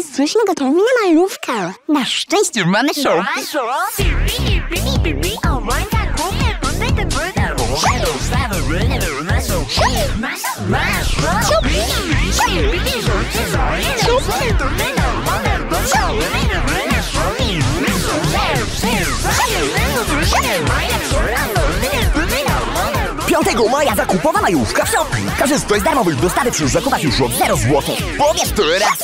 jesteśmy gotowi na majówkę. Na szczęście mamy show. Piątego maja zakupowa majówka w Shopping. Korzystaj z darmowych dostawek przy zakupach już od 0 zł. Powiesz to raz.